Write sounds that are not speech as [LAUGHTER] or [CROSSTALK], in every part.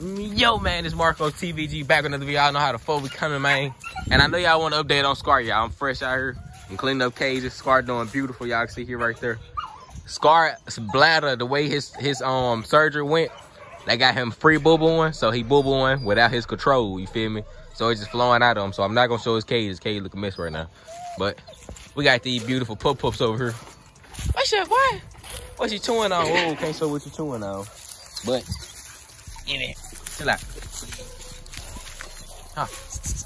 Yo, man, it's Marco TVG back with another video. Y'all know how the fuck we coming, man. And I know y'all want to update on Scar, y'all. I'm fresh out here. I'm cleaning up cages. Scar doing beautiful. Y'all can see here right there. Scar's bladder, the way his his um surgery went, they got him free boo-booing, so he boo-booing without his control, you feel me? So it's just flowing out of him. So I'm not gonna show his cage. His cage look a mess right now. But we got these beautiful pup-pups over here. What's up, boy? What's you chewing on? Oh, can't show what you chewing on. But, get it. Huh,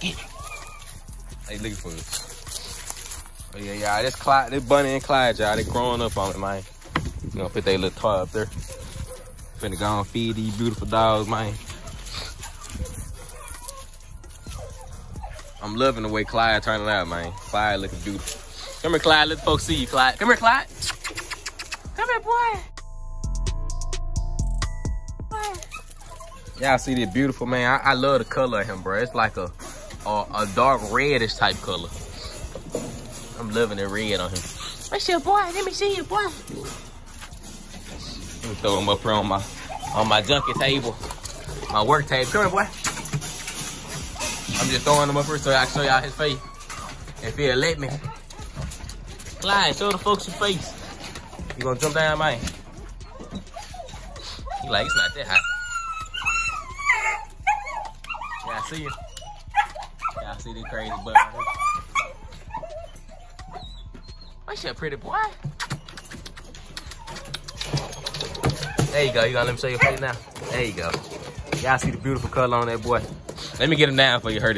it. They looking for it. But oh, yeah, y'all, this Clyde, this Bunny and Clyde, y'all, they growing up on it, man. You gonna put their little toy up there. Finna go and feed these beautiful dogs, man. I'm loving the way Clyde turning out, man. Clyde looking beautiful. Come here, Clyde. Let the folks see you, Clyde. Come here, Clyde. Come here, boy. Y'all see this beautiful man. I, I, love the color of him, bro. It's like a, a, a dark reddish type color. I'm loving the red on him. What's your boy? Let me see your boy. Let me throw him up here on my on my junkie table, my work table. Come here, boy. I'm just throwing him up here so I can show y'all his face. If he'll let me. Clyde, show the folks your face. You gonna jump down, man? He like, it's not that hot. Yeah, I see I see this crazy butt right here. a pretty boy? There you go. You gonna let me show your face now? There you go. Y'all see the beautiful color on that boy. Let me get him down for you hurt.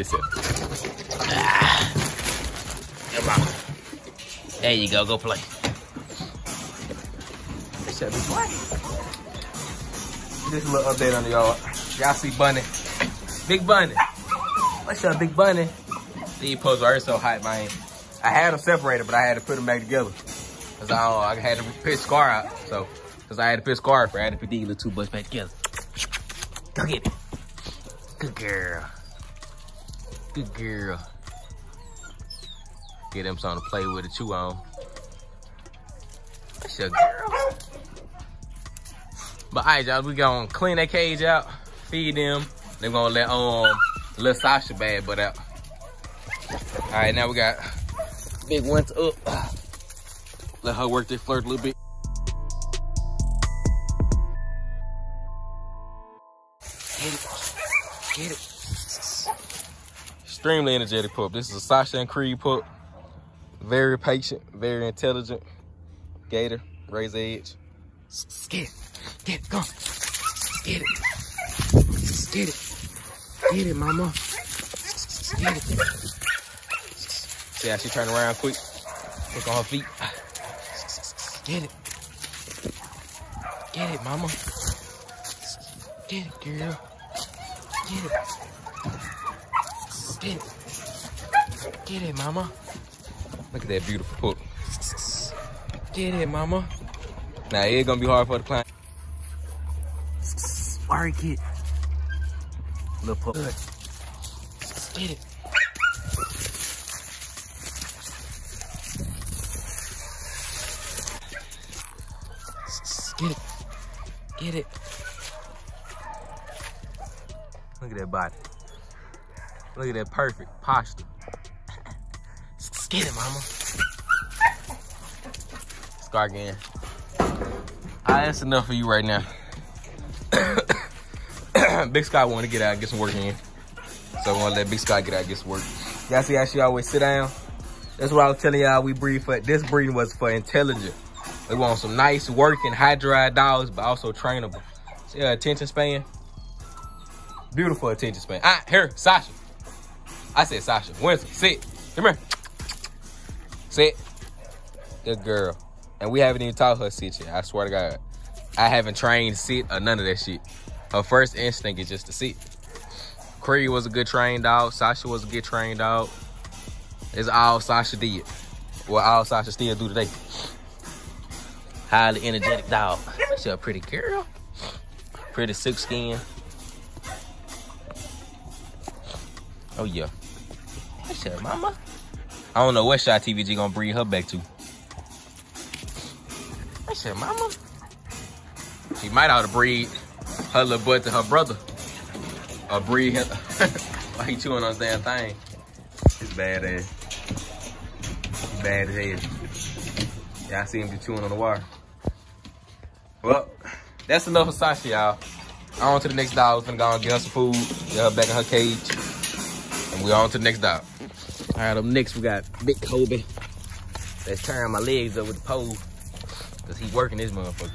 Ah. Come on. There you go. Go play. This should be boy. Just a little update on the yard. Y'all see Bunny. Big Bunny. What's up, Big Bunny? These posts are so hot, man. I had them separated, but I had to put them back together. Cause I, uh, I had to pick Scar out. So, cause I had to pick Scar for I had to put these little two butts back together. Go get it. Good girl. Good girl. Get them something to play with to chew on. That's your girl. But alright, y'all, we gonna clean that cage out, feed them. They're gonna let um little Sasha bad butt out. Alright, now we got big ones up. Let her work this flirt a little bit. Get it. Get it. Extremely energetic pup. This is a Sasha and Creed pup. Very patient, very intelligent. Gator, Razor Edge. Get it. Get it. Go. Get it. Get it. Get it, mama. Get it. See how she turn around quick? Look on her feet. Get it. Get it, mama. Get it, girl. Get it. Get it. Get it, mama. Look at that beautiful pup. Get it, mama. Now, it's gonna be hard for the client. Sorry, kid. Little pup. Good. Get it. Get it. Get it. Look at that body. Look at that perfect posture. Get it, mama. Scar again. Alright, that's enough for you right now. Big Scott want to get out and get some work in. So I want to let Big Scott get out and get some work. Y'all see how she always sit down? That's what I was telling y'all we breed for. This breeding was for intelligent. We want some nice working, high drive dogs, but also trainable. See her attention span? Beautiful attention span. Ah, here, Sasha. I said Sasha. Winston, sit. Come here. Sit. Good girl. And we haven't even taught her sit yet. I swear to God. I haven't trained sit or none of that shit. Her first instinct is just to see. Creed was a good trained dog. Sasha was a good trained dog. It's all Sasha did. Well, all Sasha still do today. Highly energetic dog. She's a pretty girl. Pretty silk skin. Oh yeah. What's up, mama? I don't know what shot TVG gonna breed her back to. What's up, mama? She might ought to breed her little butt to her brother. a breed. [LAUGHS] Why he chewing on his damn thing? It's bad ass. He's bad as hell. Yeah, I see him be chewing on the wire. Well, that's enough of Sasha, y'all. On to the next dog. We're gonna go and get her some food, get her back in her cage. And we're on to the next dog. All right, up next we got Big Kobe. Let's turn my legs up with the pole. Cause he working this motherfucker.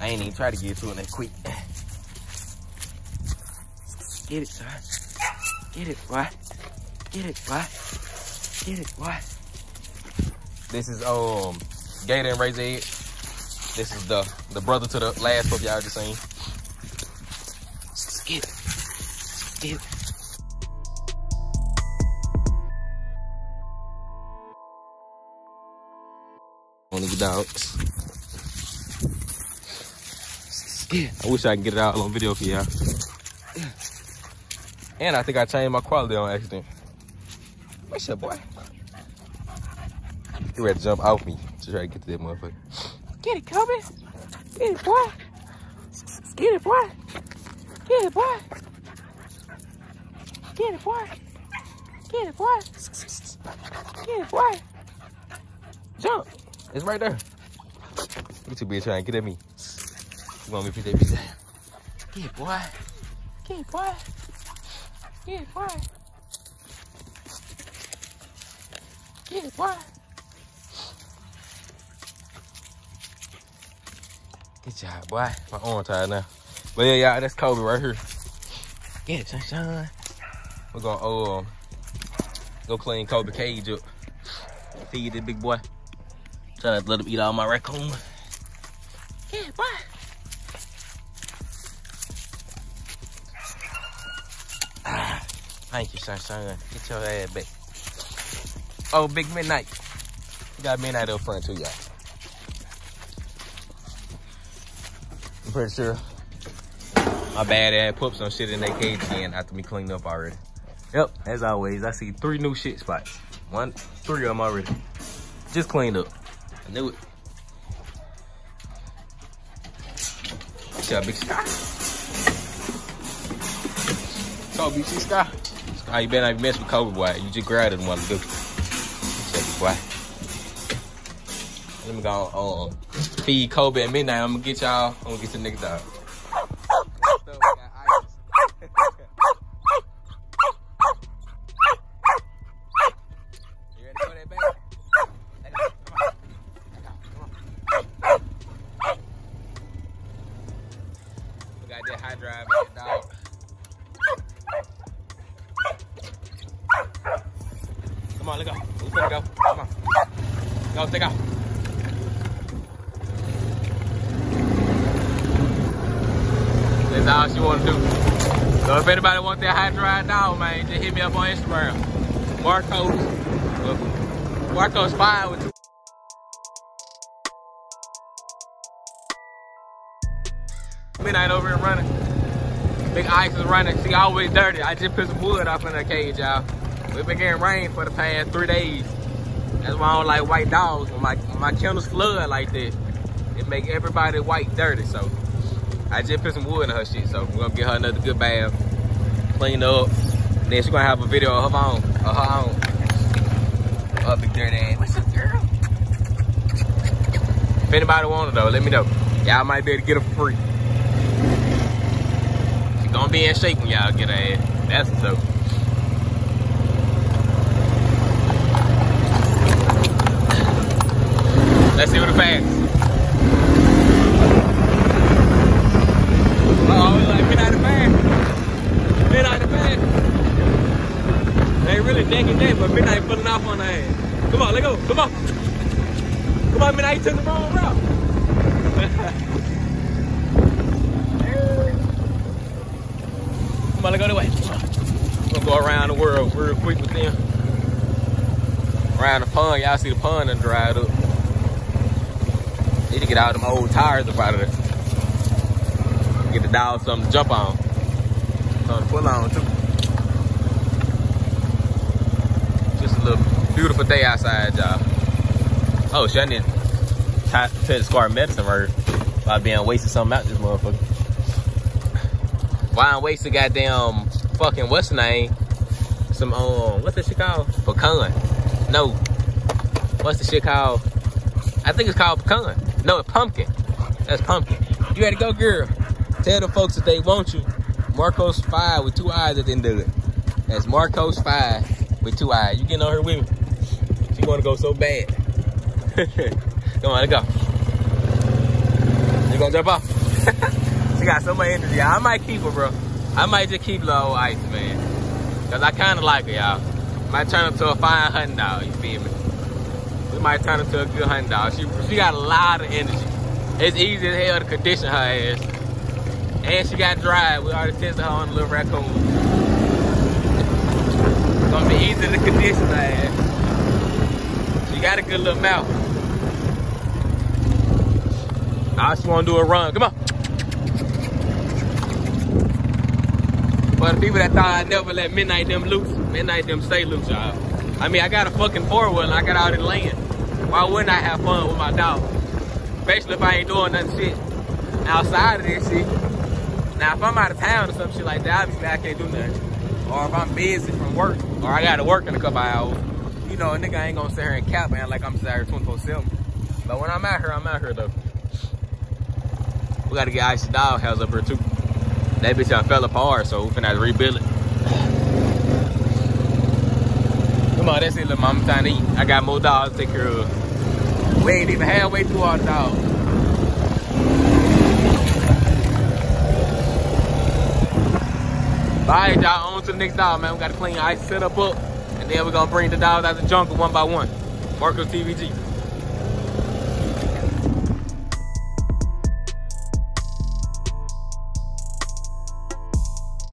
I ain't even try to get to it that quick. Get it, son. Get it, boy. Get it, boy. Get it, boy. This is um Gator and Razor Edge. This is the the brother to the last pup y'all just seen. Get it. Get it. One of the dogs. I wish I could get it out on video for y'all. And I think I changed my quality on accident. What's up, boy? You ready to jump off me to try to get to that motherfucker. Get it, Kobe. Get it, boy. Get it, boy. Get it, boy. Get it, boy. Get it, boy. Get it, boy. Jump. It's right there. You too busy trying to get at me. You want me to put that bitch down? Get it, boy. Get it, boy. Get it, boy. Get it, boy. Good job, boy. My arm tired now. But yeah, y'all, that's Kobe right here. Get it, sunshine. We're gonna uh, go clean Kobe cage up. Feed this big boy. Try to let him eat all my raccoon. Thank you, sunshine. Get your ass back. Oh, big midnight. We got midnight up front too, y'all. I'm pretty sure my bad ass put some shit in their cage again after me cleaned up already. Yep, as always, I see three new shit spots. One, three of them already. Just cleaned up. I knew it. Up, Big Sky? Kobe, you see Sky? Sky, you better not mess with Kobe, boy. You just grabbed him while ago. Check boy. Let me go um, feed Kobe at midnight. I'm gonna get y'all. I'm gonna get the nigga dog. You ready for that, baby? Let go. Come on. Let go. Come on. We got that high drive at dog. Come on, let go. We finna go. Come on. Go, take off. That's all she wanna do. So if anybody want that high drive dog, man, just hit me up on Instagram. Marcos. Well, uh, Marcos 5 with two. Midnight over here running. Big ice is running. She always dirty. I just put some wood off in her cage, y'all. We've been getting rain for the past three days. That's why I don't like white dogs. When my when my kennels flood like that, it make everybody white dirty. So I just put some wood in her shit. So we're gonna get her another good bath, clean up. Then she's gonna have a video of her own, of her own. Up big dirty ass. What's up, girl? If anybody want it though, let me know. Y'all might be able to get her for free. She gonna be in shape when y'all get her ass. That's what's up. Let's see what the facts. Oh, really and but midnight off on the. Come on, let go. Come on. Come on, midnight took the wrong route. [LAUGHS] Come on, let go the way. We're go around the world real quick with them. Around the pond, y'all see the pond done dried up. Get out them old tires up out of there. Get the dog something to jump on. Something to pull on too. Just a little beautiful day outside, y'all. Oh, shit, I need to tell the scar medicine right by being wasted something out this motherfucker. Why I'm wasting goddamn fucking what's the name? Some um, what's that shit called? Pecan. No. What's the shit called? I think it's called pecan. No, it's pumpkin. That's pumpkin. You ready to go, girl? Tell the folks that they want you. Marcos 5 with two eyes at the end of it. That's Marcos 5 with two eyes. You getting on her with me? She want to go so bad. [LAUGHS] Come on, let's go. You gonna jump off? [LAUGHS] she got so much energy. I might keep her, bro. I might just keep little ice, man. Cause I kind of like her, y'all. Might turn up to a fine hunting dog, you feel me? We might turn her to a good hunting dog. She, she got a lot of energy. It's easy as hell to condition her ass. And she got dry. We already tested her on the little raccoon. It's gonna be easy to condition her ass. She got a good little mouth. I just wanna do a run. Come on. For the people that thought I'd never let Midnight them loose, Midnight them stay loose, y'all. I mean, I got a fucking four wheel and I got out in land. Why wouldn't I have fun with my dog? Especially if I ain't doing nothing shit outside of this shit. Now, if I'm out of town or some shit like that, obviously I can't do nothing. Or if I'm busy from work, or I gotta work in a couple hours, you know, a nigga ain't gonna sit here and cap, man, like I'm sitting here 24 7. But when I'm out here, I'm out here though. We gotta get Icy Dog House up here too. That bitch I fell apart, so we finna have to rebuild it. Come on, that's it, little mama time to eat. I got more dogs to take care of. We ain't even halfway through our dogs. All right, y'all, on to the next dog, man. We got to clean ice setup up, and then we're gonna bring the dogs out the jungle one by one. Marcos TVG.